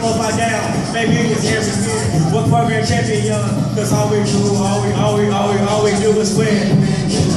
four, five down. Maybe you can hear me What program champion, young? Cause all we do, all we, all we, all we, all we do is win.